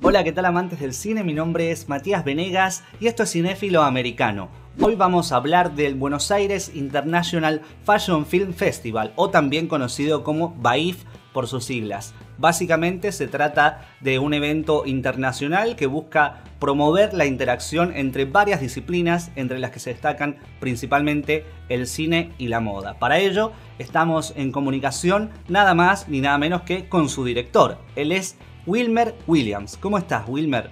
Hola, ¿qué tal amantes del cine? Mi nombre es Matías Venegas y esto es Cinéfilo Americano. Hoy vamos a hablar del Buenos Aires International Fashion Film Festival, o también conocido como BAIF por sus siglas. Básicamente se trata de un evento internacional que busca promover la interacción entre varias disciplinas, entre las que se destacan principalmente el cine y la moda. Para ello, estamos en comunicación nada más ni nada menos que con su director. Él es Wilmer Williams. ¿Cómo estás, Wilmer?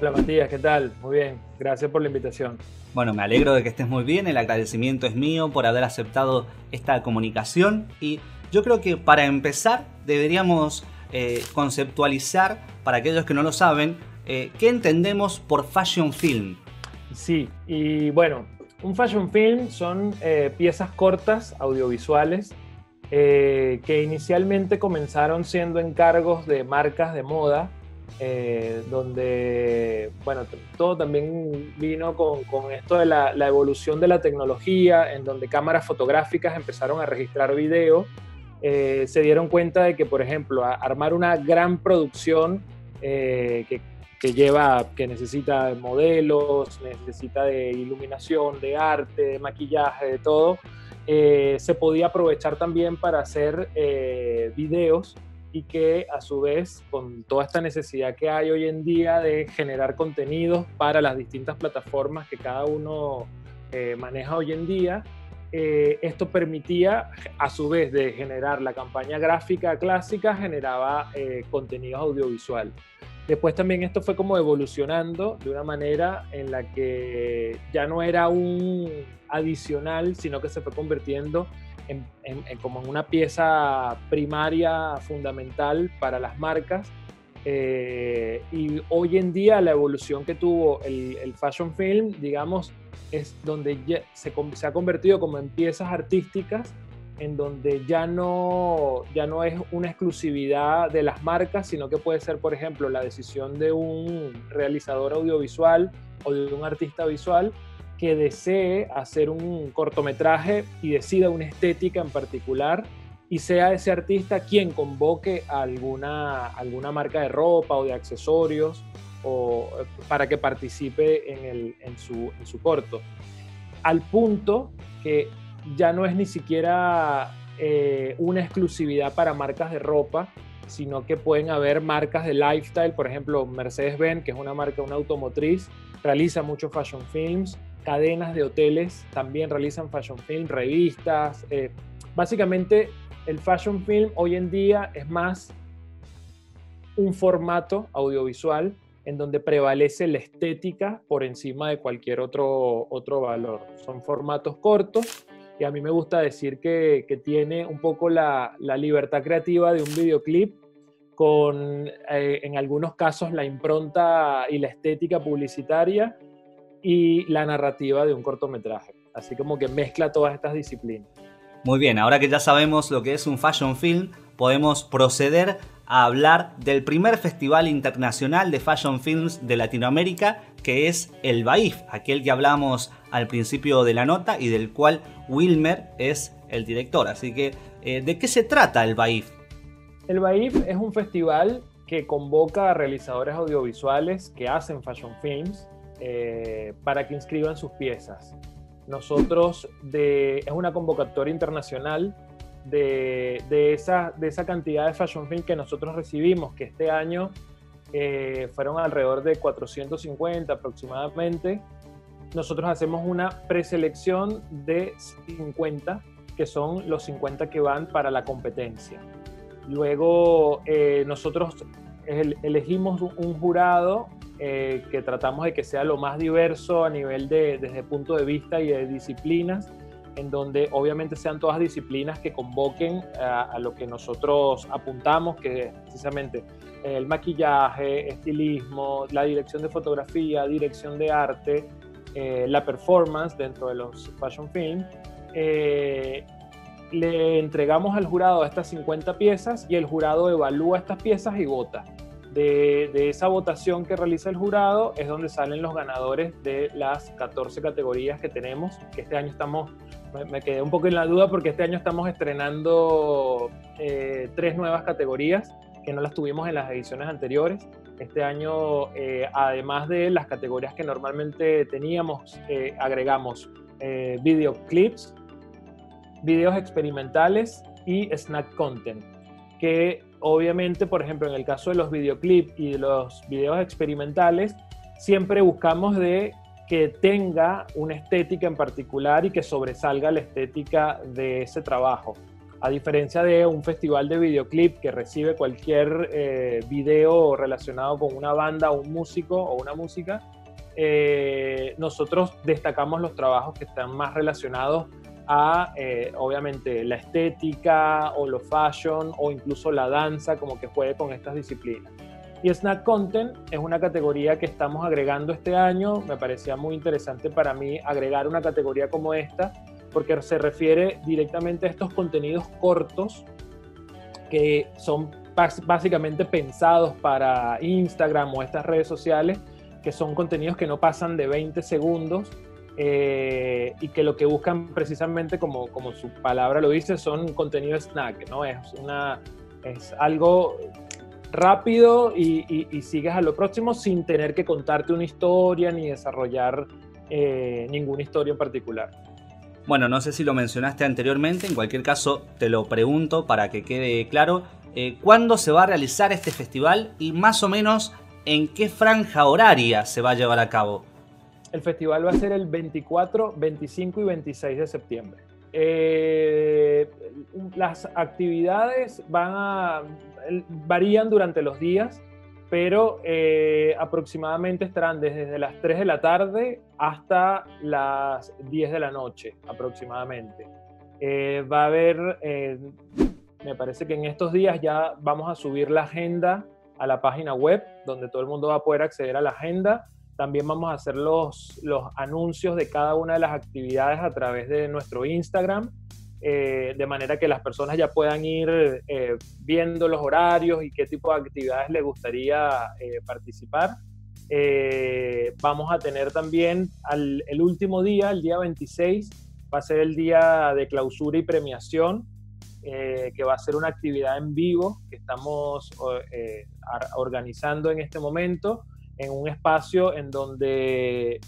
Hola Matías, ¿qué tal? Muy bien, gracias por la invitación. Bueno, me alegro de que estés muy bien, el agradecimiento es mío por haber aceptado esta comunicación y yo creo que para empezar deberíamos eh, conceptualizar, para aquellos que no lo saben, eh, qué entendemos por fashion film. Sí, y bueno, un fashion film son eh, piezas cortas audiovisuales eh, que inicialmente comenzaron siendo encargos de marcas de moda, eh, donde, bueno, todo también vino con, con esto de la, la, evolución de la tecnología, en donde cámaras fotográficas empezaron a registrar video, eh, se dieron cuenta de que, por ejemplo, armar una gran producción que, que lleva, que necesita modelos, necesita de iluminación, de arte, de maquillaje, de todo, eh, se podía aprovechar también para hacer eh, videos y que a su vez con toda esta necesidad que hay hoy en día de generar contenidos para las distintas plataformas que cada uno eh, maneja hoy en día, esto permitía a su vez de generar la campaña gráfica clásica, generaba contenido audiovisual. Después también esto fue como evolucionando de una manera en la que ya no era un adicional, sino que se fue convirtiendo en, como en una pieza primaria fundamental para las marcas. Eh, y hoy en día la evolución que tuvo el, fashion film, digamos, es donde se, se ha convertido como en piezas artísticas en donde ya no, ya no es una exclusividad de las marcas, sino que puede ser, por ejemplo, la decisión de un realizador audiovisual o de un artista visual que desee hacer un cortometraje y decida una estética en particular y sea ese artista quien convoque a alguna, alguna marca de ropa o de accesorios o, para que participe en, el, en, su, en su corto. Al punto que ya no es ni siquiera eh, una exclusividad para marcas de ropa, sino que pueden haber marcas de lifestyle, por ejemplo, Mercedes-Benz, que es una marca, una automotriz, realiza muchos fashion films, cadenas de hoteles también realizan fashion film, revistas. Eh, básicamente, el fashion film hoy en día es más un formato audiovisual en donde prevalece la estética por encima de cualquier otro, otro valor. Son formatos cortos y a mí me gusta decir que, que tiene un poco la, la, libertad creativa de un videoclip con eh, en algunos casos la impronta y la estética publicitaria y la narrativa de un cortometraje. Así como que mezcla todas estas disciplinas. Muy bien, ahora que ya sabemos lo que es un fashion film, podemos proceder a hablar del primer festival internacional de fashion films de Latinoamérica, que es el BAIF, aquel que hablamos al principio de la nota y del cual Wilmer es el director. Así que, eh, ¿de qué se trata el BAIF? El BAIF es un festival que convoca a realizadores audiovisuales que hacen fashion films eh, para que inscriban sus piezas. Nosotros, de, es una convocatoria internacional de, de, esa, de esa cantidad de fashion film que nosotros recibimos, que este año eh, fueron alrededor de 450 aproximadamente. Nosotros hacemos una preselección de 50, que son los 50 que van para la competencia. Luego eh, nosotros elegimos un jurado eh, que tratamos de que sea lo más diverso a nivel de, desde punto de vista y de disciplinas en donde obviamente sean todas disciplinas que convoquen a, lo que nosotros apuntamos, que es precisamente el maquillaje, estilismo, la dirección de fotografía, dirección de arte, eh, la performance dentro de los fashion films. Eh, le entregamos al jurado estas 50 piezas y el jurado evalúa estas piezas y vota. De, esa votación que realiza el jurado es donde salen los ganadores de las 14 categorías que tenemos, que este año estamos me, quedé un poco en la duda porque este año estamos estrenando eh, tres nuevas categorías que no las tuvimos en las ediciones anteriores. Este año, además de las categorías que normalmente teníamos, agregamos videoclips, videos experimentales y snack content, que obviamente, por ejemplo, en el caso de los videoclips y de los videos experimentales, siempre buscamos de que tenga una estética en particular y que sobresalga la estética de ese trabajo. A diferencia de un festival de videoclip que recibe cualquier eh, video relacionado con una banda, un músico o una música, eh, nosotros destacamos los trabajos que están más relacionados a, eh, obviamente, la estética o lo fashion o incluso la danza, como que juegue con estas disciplinas. Y Snack Content es una categoría que estamos agregando este año. Me parecía muy interesante para mí agregar una categoría como esta, porque se refiere directamente a estos contenidos cortos que son básicamente pensados para Instagram o estas redes sociales, que son contenidos que no pasan de 20 segundos eh, y que lo que buscan precisamente, como, como su palabra lo dice, son contenido snack, ¿no? Es, una, es algo rápido y, sigues a lo próximo sin tener que contarte una historia ni desarrollar eh, ninguna historia en particular. Bueno, no sé si lo mencionaste anteriormente, en cualquier caso te lo pregunto para que quede claro. Eh, ¿Cuándo se va a realizar este festival y más o menos en qué franja horaria se va a llevar a cabo? El festival va a ser el 24, 25 y 26 de septiembre. Eh, las actividades van varían durante los días, pero eh, aproximadamente estarán desde las 3 de la tarde hasta las 10 de la noche aproximadamente. Eh, va a haber, me parece que en estos días ya vamos a subir la agenda a la página web, donde todo el mundo va a poder acceder a la agenda también vamos a hacer los, los anuncios de cada una de las actividades a través de nuestro Instagram, eh, de manera que las personas ya puedan ir eh, viendo los horarios y qué tipo de actividades les gustaría eh, participar. vamos a tener también el último día, el día 26, va a ser el día de clausura y premiación, que va a ser una actividad en vivo que estamos organizando en este momento en un espacio en donde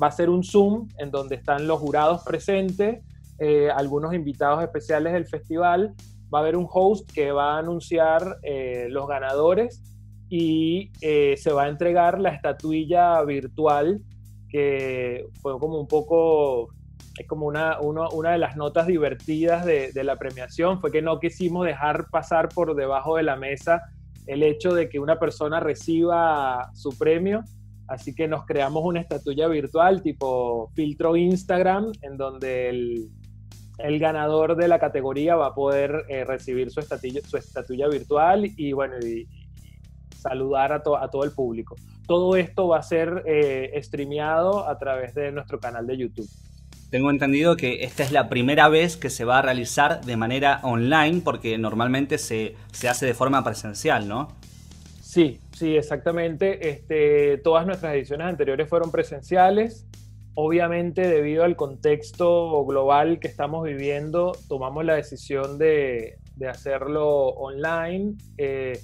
va a ser un Zoom, en donde están los jurados presentes, eh, algunos invitados especiales del festival, va a haber un host que va a anunciar eh, los ganadores y eh, se va a entregar la estatuilla virtual que fue como un poco, es como una, una de las notas divertidas de, de la premiación, fue que no quisimos dejar pasar por debajo de la mesa el hecho de que una persona reciba su premio. Así que nos creamos una estatuilla virtual tipo filtro Instagram, en donde el, ganador de la categoría va a poder eh, recibir su estatuilla, virtual y bueno, saludar a, a, todo el público. Todo esto va a ser eh, streameado a través de nuestro canal de YouTube. Tengo entendido que esta es la primera vez que se va a realizar de manera online porque normalmente se, hace de forma presencial, ¿no? Sí, sí, exactamente. Este, todas nuestras ediciones anteriores fueron presenciales. Obviamente, debido al contexto global que estamos viviendo, tomamos la decisión de, hacerlo online. Eh,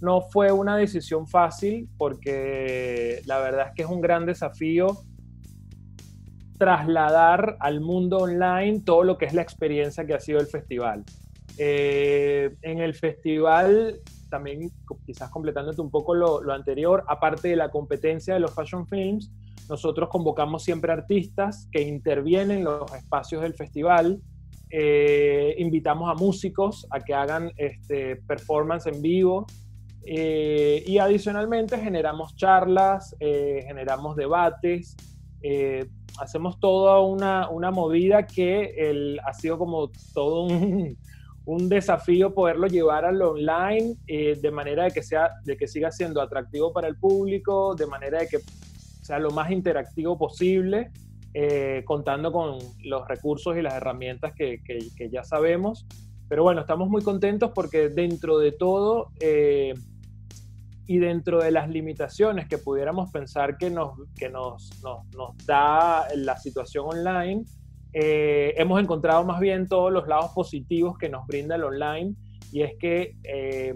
no fue una decisión fácil porque la verdad es que es un gran desafío trasladar al mundo online todo lo que es la experiencia que ha sido el festival. Eh, en el festival, también quizás completándote un poco lo, anterior, aparte de la competencia de los fashion films, nosotros convocamos siempre artistas que intervienen en los espacios del festival. Eh, invitamos a músicos a que hagan este, performance en vivo. Eh, y adicionalmente generamos charlas, generamos debates, hacemos toda una, una movida que el, ha sido como todo un, desafío poderlo llevar al online eh, de manera de que, sea, de que siga siendo atractivo para el público, de manera de que sea lo más interactivo posible, eh, contando con los recursos y las herramientas que, ya sabemos. Pero bueno, estamos muy contentos porque dentro de todo eh, y dentro de las limitaciones que pudiéramos pensar que nos, que nos, nos, nos da la situación online, eh, hemos encontrado más bien todos los lados positivos que nos brinda el online y es que eh,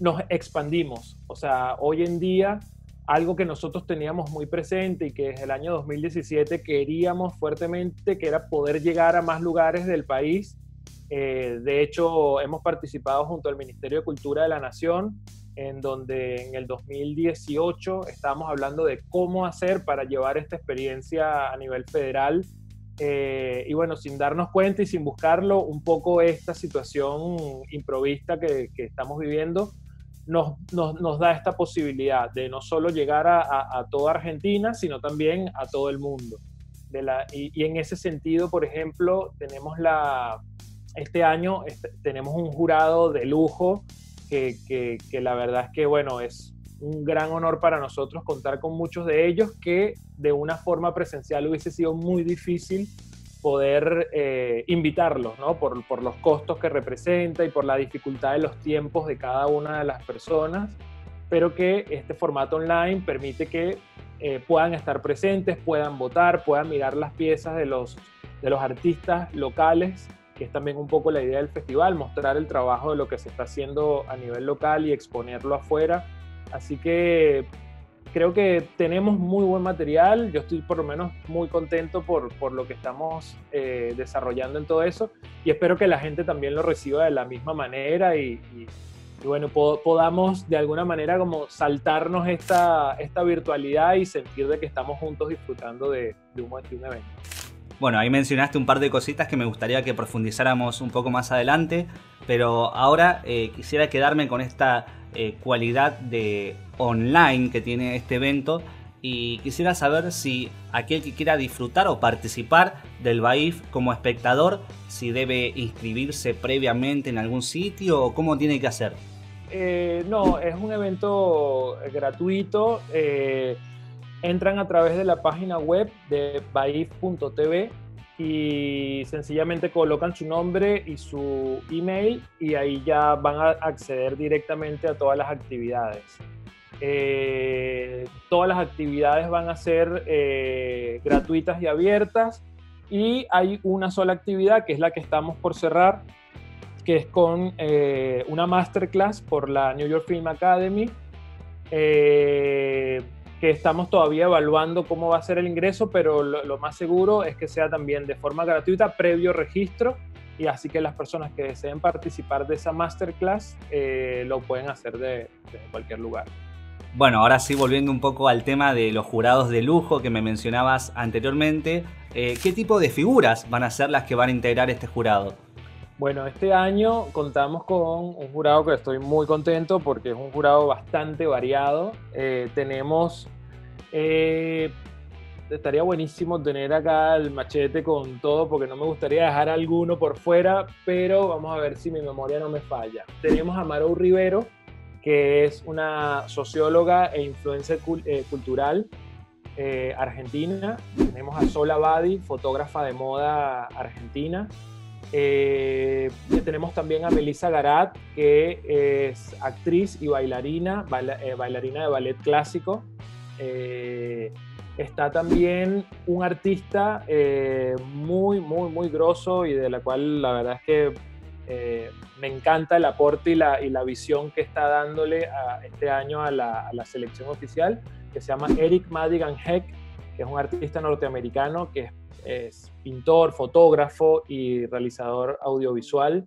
nos expandimos. O sea, hoy en día algo que nosotros teníamos muy presente y que desde el año 2017 queríamos fuertemente, que era poder llegar a más lugares del país. Eh, de hecho, hemos participado junto al Ministerio de Cultura de la Nación, en donde en el 2018 estábamos hablando de cómo hacer para llevar esta experiencia a nivel federal. Eh, y bueno, sin darnos cuenta y sin buscarlo, un poco esta situación improvista que, estamos viviendo nos, nos, da esta posibilidad de no solo llegar a, toda Argentina, sino también a todo el mundo. Y, en ese sentido, por ejemplo, tenemos la, este año este, tenemos un jurado de lujo que, la verdad es que, bueno, es un gran honor para nosotros contar con muchos de ellos que de una forma presencial hubiese sido muy difícil poder eh, invitarlos, ¿no? Por, por, los costos que representa y por la dificultad de los tiempos de cada una de las personas, pero que este formato online permite que eh, puedan estar presentes, puedan votar, puedan mirar las piezas de los, de los artistas locales, que es también un poco la idea del festival, mostrar el trabajo de lo que se está haciendo a nivel local y exponerlo afuera. Así que creo que tenemos muy buen material. Yo estoy por lo menos muy contento por, por lo que estamos eh, desarrollando en todo eso y espero que la gente también lo reciba de la misma manera y, bueno, podamos de alguna manera como saltarnos esta, esta virtualidad y sentir de que estamos juntos disfrutando de, un, de un evento. Bueno, ahí mencionaste un par de cositas que me gustaría que profundizáramos un poco más adelante, pero ahora eh, quisiera quedarme con esta eh, cualidad de online que tiene este evento y quisiera saber si aquel que quiera disfrutar o participar del BAIF como espectador, si debe inscribirse previamente en algún sitio o cómo tiene que hacer. Eh, no, es un evento gratuito entran a través de la página web de baif.tv y sencillamente colocan su nombre y su email y ahí ya van a acceder directamente a todas las actividades. Eh, todas las actividades van a ser eh, gratuitas y abiertas y hay una sola actividad que es la que estamos por cerrar, que es con eh, una masterclass por la New York Film Academy que estamos todavía evaluando cómo va a ser el ingreso, pero lo, más seguro es que sea también de forma gratuita, previo registro, y así que las personas que deseen participar de esa masterclass eh, lo pueden hacer de, cualquier lugar. Bueno, ahora sí, volviendo un poco al tema de los jurados de lujo que me mencionabas anteriormente, eh, ¿qué tipo de figuras van a ser las que van a integrar este jurado? Bueno, este año contamos con un jurado que estoy muy contento porque es un jurado bastante variado. Eh, tenemos eh, estaría buenísimo tener acá el machete con todo porque no me gustaría dejar alguno por fuera, pero vamos a ver si mi memoria no me falla. Tenemos a Marou Rivero, que es una socióloga e influencer eh, cultural eh, argentina. Tenemos a Sola Badi, fotógrafa de moda argentina. Tenemos también a Melissa Garat, que es actriz y bailarina, bailarina de ballet clásico. Eh, está también un artista eh, muy, muy, muy grosso y de la cual la verdad es que eh, me encanta el aporte y la, y la, visión que está dándole a, este año a la, selección oficial, que se llama Eric Madigan Heck, que es un artista norteamericano que es, pintor, fotógrafo y realizador audiovisual.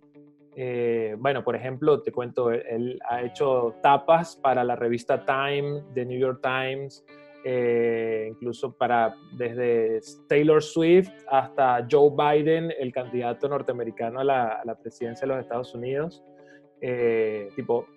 bueno, por ejemplo, te cuento, él ha hecho tapas para la revista Time, The New York Times, eh, incluso para desde Taylor Swift hasta Joe Biden, el candidato norteamericano a la, presidencia de los Estados Unidos. Eh, tipo,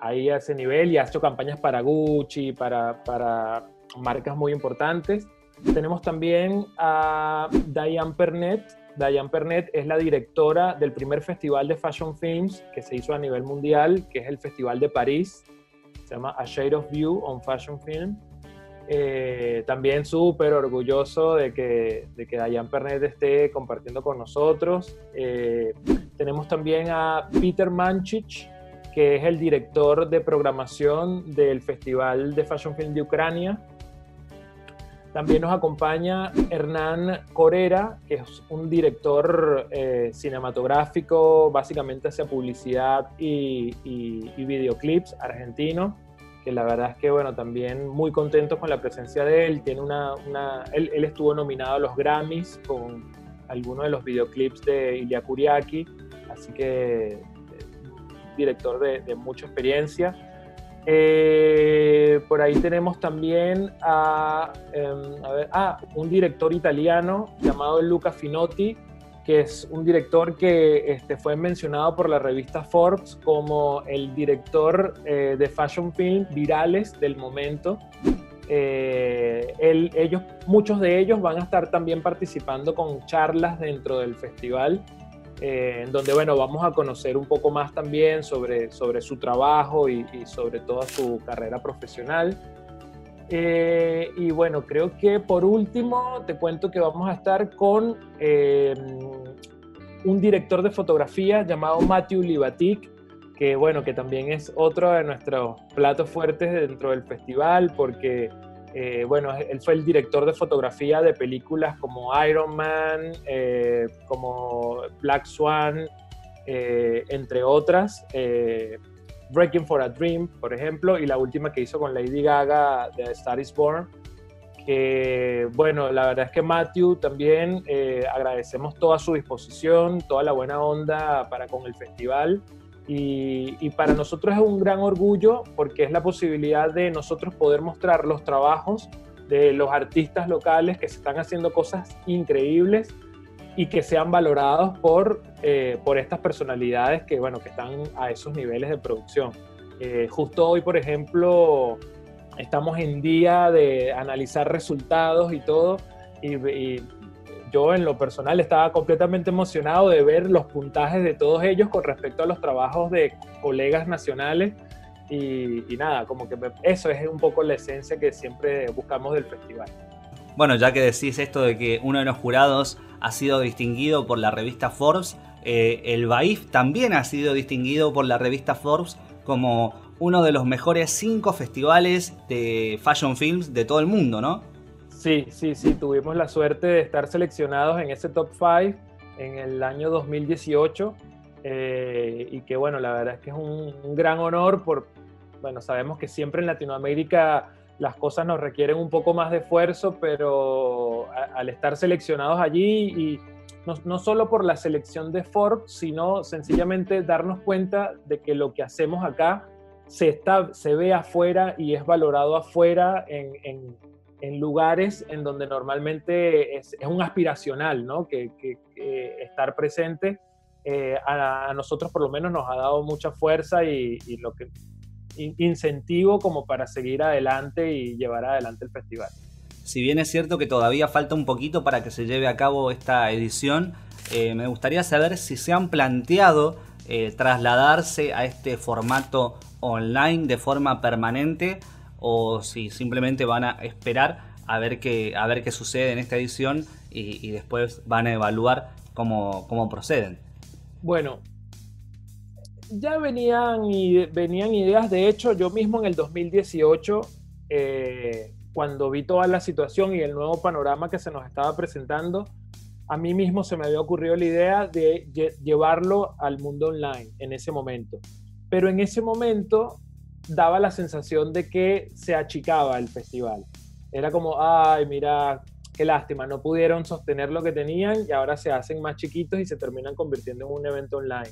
ahí a ese nivel y ha hecho campañas para Gucci, para, para marcas muy importantes. Tenemos también a Diane Pernet. Diane Pernet es la directora del primer festival de Fashion Films que se hizo a nivel mundial, que es el Festival de París. Se llama A Shade of View on Fashion Film. Eh, también súper orgulloso de que, de que Dayan Pernet esté compartiendo con nosotros. Eh, tenemos también a Peter Manchich, que es el director de programación del Festival de Fashion Film de Ucrania. También nos acompaña Hernán Corera, que es un director eh, cinematográfico, básicamente hacia publicidad y, videoclips argentino, que la verdad es que, bueno, también muy contento con la presencia de él. Tiene una, él, estuvo nominado a los Grammys con algunos de los videoclips de Ilya Kuriaki, así que eh, director de mucha experiencia. Eh, por ahí tenemos también a, em, a un director italiano llamado Luca Finotti, que es un director que este, fue mencionado por la revista Forbes como el director eh, de fashion film virales del momento. Eh, ellos, muchos de ellos van a estar también participando con charlas dentro del festival eh, donde bueno, vamos a conocer un poco más también sobre, sobre su trabajo y, sobre toda su carrera profesional. Eh, y bueno, creo que por último te cuento que vamos a estar con eh, un director de fotografía llamado Matthew Libatic, que bueno, que también es otro de nuestros platos fuertes dentro del festival, porque eh, bueno, él fue el director de fotografía de películas como Iron Man, eh, como Black Swan, eh, entre otras. Breaking for a Dream, por ejemplo, y la última que hizo con Lady Gaga de Star is Born. Bueno, la verdad es que Matthew también agradecemos toda su disposición, toda la buena onda para con el festival. Y, para nosotros es un gran orgullo porque es la posibilidad de nosotros poder mostrar los trabajos de los artistas locales que se están haciendo cosas increíbles y que sean valorados por, eh, por estas personalidades que, bueno, que están a esos niveles de producción. Eh, justo hoy, por ejemplo, estamos en día de analizar resultados y todo, y, y yo en lo personal estaba completamente emocionado de ver los puntajes de todos ellos con respecto a los trabajos de colegas nacionales y, nada, como que eso es un poco la esencia que siempre buscamos del festival. Bueno, ya que decís esto de que uno de los jurados ha sido distinguido por la revista Forbes, eh, el BAIF también ha sido distinguido por la revista Forbes como uno de los mejores cinco festivales de fashion films de todo el mundo, ¿no? Sí, sí, sí, tuvimos la suerte de estar seleccionados en ese top 5 en el año 2018 eh, y que bueno, la verdad es que es un, gran honor por, bueno, sabemos que siempre en Latinoamérica las cosas nos requieren un poco más de esfuerzo, pero al estar seleccionados allí y no, solo por la selección de Forbes, sino sencillamente darnos cuenta de que lo que hacemos acá se, está, se ve afuera y es valorado afuera en en lugares en donde normalmente es, un aspiracional, ¿no? Que, estar presente eh, a, nosotros por lo menos nos ha dado mucha fuerza y, lo que incentivo como para seguir adelante y llevar adelante el festival. Si bien es cierto que todavía falta un poquito para que se lleve a cabo esta edición, eh, me gustaría saber si se han planteado eh, trasladarse a este formato online de forma permanente o si simplemente van a esperar a ver qué, a ver qué sucede en esta edición y, después van a evaluar cómo, cómo, proceden. Bueno, ya venían, venían ideas, de hecho yo mismo en el 2018, eh, cuando vi toda la situación y el nuevo panorama que se nos estaba presentando, a mí mismo se me había ocurrido la idea de llevarlo al mundo online en ese momento. Pero en ese momento daba la sensación de que se achicaba el festival. Era como, ay, mira, qué lástima, no pudieron sostener lo que tenían y ahora se hacen más chiquitos y se terminan convirtiendo en un evento online.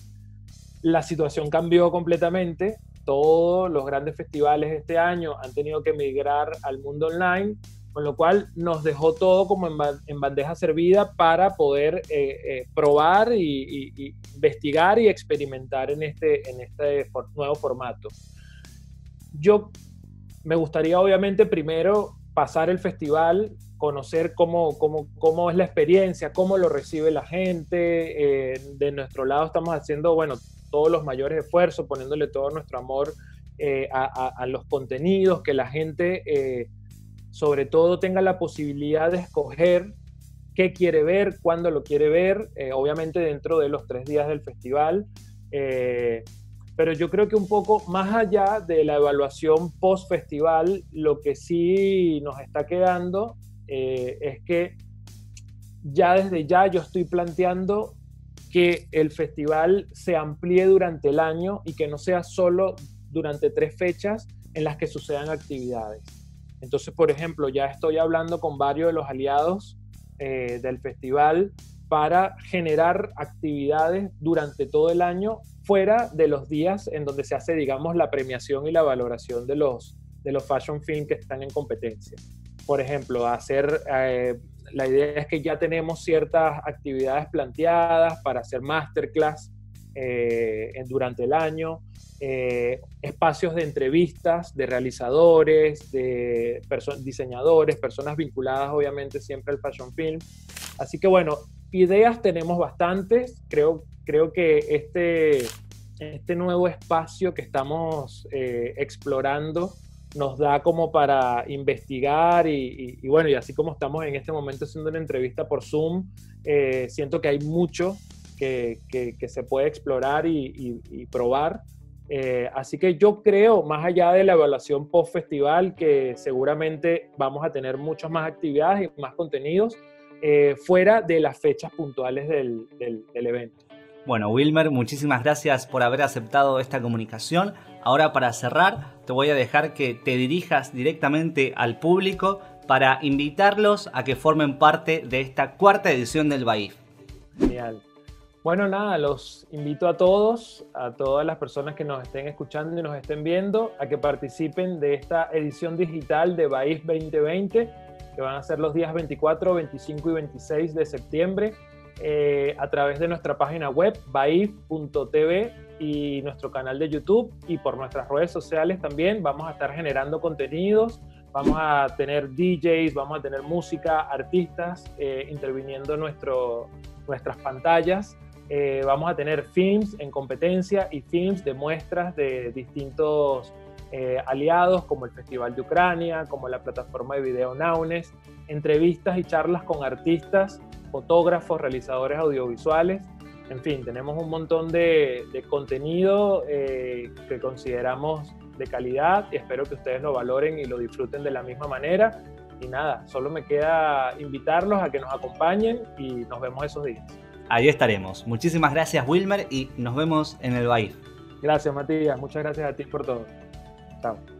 La situación cambió completamente. Todos los grandes festivales este año han tenido que migrar al mundo online, con lo cual nos dejó todo como en, bandeja servida para poder eh, eh, probar y, investigar y experimentar en este, en este nuevo formato. Yo me gustaría obviamente primero pasar el festival, conocer cómo, cómo, cómo es la experiencia, cómo lo recibe la gente. Eh, de nuestro lado estamos haciendo, bueno, todos los mayores esfuerzos, poniéndole todo nuestro amor eh, a, los contenidos, que la gente eh, sobre todo tenga la posibilidad de escoger qué quiere ver, cuándo lo quiere ver, obviamente dentro de los tres días del festival pero yo creo que un poco más allá de la evaluación post-festival, lo que sí nos está quedando eh, es que ya desde ya yo estoy planteando que el festival se amplíe durante el año y que no sea solo durante tres fechas en las que sucedan actividades. Entonces, por ejemplo, ya estoy hablando con varios de los aliados eh, del festival para generar actividades durante todo el año fuera de los días en donde se hace, digamos, la premiación y la valoración de los, de los fashion films que están en competencia. Por ejemplo, hacer, eh, la idea es que ya tenemos ciertas actividades planteadas para hacer masterclass eh, durante el año, eh, espacios de entrevistas de realizadores, de diseñadores, personas vinculadas obviamente siempre al fashion film. Así que bueno, ideas tenemos bastantes. Creo, creo que este, este nuevo espacio que estamos eh, explorando nos da como para investigar y, bueno, y así como estamos en este momento haciendo una entrevista por Zoom, eh, siento que hay mucho que, que, se puede explorar y, y probar. Eh, así que yo creo, más allá de la evaluación post-festival, que seguramente vamos a tener muchas más actividades y más contenidos eh, fuera de las fechas puntuales del, del, evento. Bueno, Wilmer, muchísimas gracias por haber aceptado esta comunicación. Ahora para cerrar, te voy a dejar que te dirijas directamente al público para invitarlos a que formen parte de esta cuarta edición del BAIF. Genial. Bueno, nada, los invito a todos, a todas las personas que nos estén escuchando y nos estén viendo, a que participen de esta edición digital de BAIF 2020, que van a ser los días 24, 25 y 26 de septiembre, eh, a través de nuestra página web, baif.tv y nuestro canal de YouTube y por nuestras redes sociales también. Vamos a estar generando contenidos, vamos a tener DJs, vamos a tener música, artistas eh, interviniendo en nuestro, nuestras pantallas. Eh, vamos a tener films en competencia y films de muestras de distintos eh, aliados como el Festival de Ucrania, como la plataforma de video Naunes, entrevistas y charlas con artistas, fotógrafos, realizadores audiovisuales. En fin, tenemos un montón de, contenido eh, que consideramos de calidad y espero que ustedes lo valoren y lo disfruten de la misma manera. Y nada, solo me queda invitarlos a que nos acompañen y nos vemos esos días ahí estaremos. Muchísimas gracias Wilmer y nos vemos en el baile. Gracias Matías, muchas gracias a ti por todo. Natal.